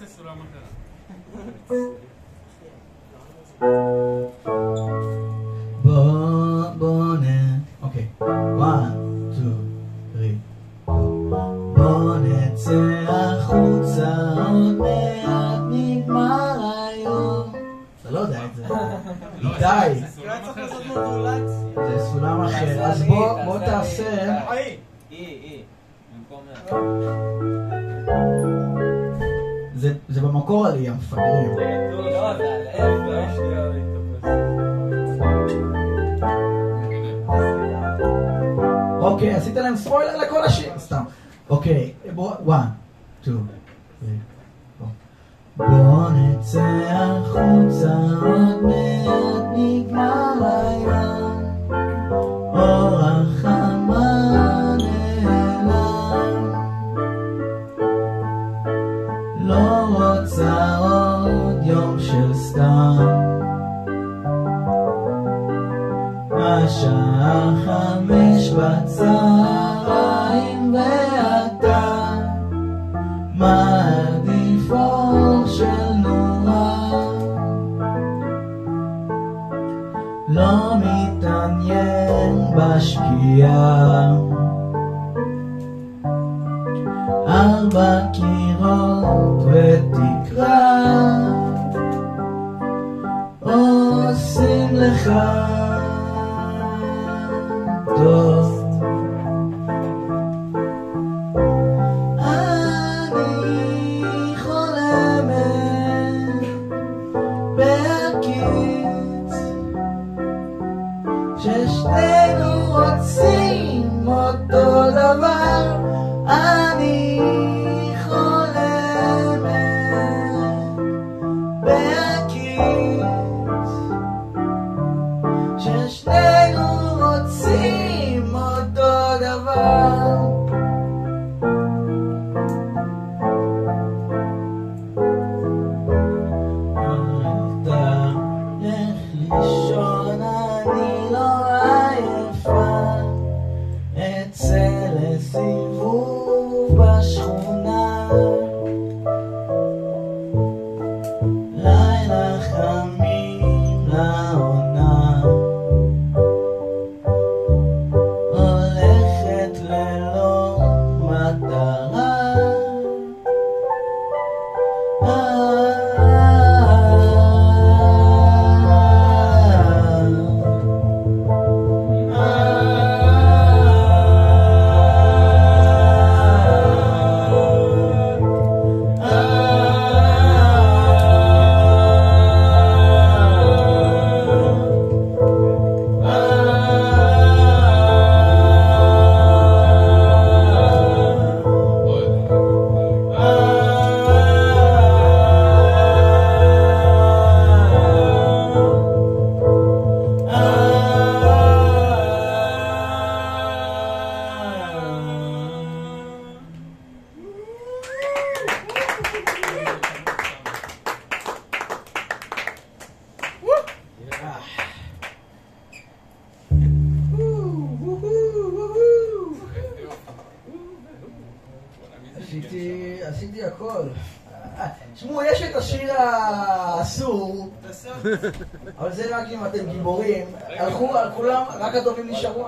נעשה סולם אחר. בוא, בוא נ... אוקיי. one, two, three. בוא נצא החוצה, עוד מעט נגמר היום. אתה לא יודע את זה. לא, איתי, זה סולם אחר אז בוא תעשה בוא אני. תעשה... היי. אי, אי. במקום במקור על אי המפגרים. זה על F, לא? אוקיי, עשית להם ספוילר לכל השיר, סתם. אוקיי, בוא, three, four. בוא נצא החוצה, עוד מעט של סתם. השעה חמש בצהריים ואתה מעדיף אור של נורה לא מתעניין בשקיעה. ארבע קירות ותקרה עושים לך טוב. ששנינו רוצים אותו דבר see. עשיתי, עשיתי הכל. תשמעו, יש את השיר האסור, אבל זה רק אם אתם גיבורים. הלכו, על כולם, רק הטובים נשארו.